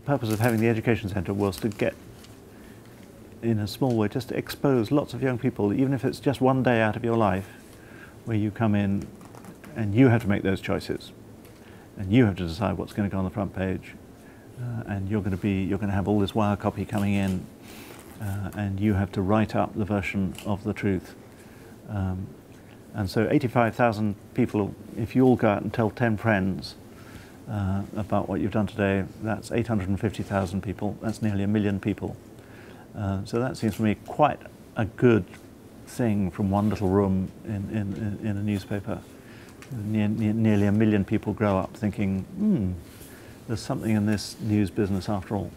purpose of having the education centre was to get, in a small way, just to expose lots of young people, even if it's just one day out of your life, where you come in and you have to make those choices, and you have to decide what's going to go on the front page, uh, and you're going to be you're going to have all this wire copy coming in, uh, and you have to write up the version of the truth. Um, and so 85,000 people, if you all go out and tell 10 friends uh, about what you've done today, that's 850,000 people. That's nearly a million people. Uh, so that seems to me quite a good thing from one little room in, in, in a newspaper. Ne ne nearly a million people grow up thinking, hmm, there's something in this news business after all.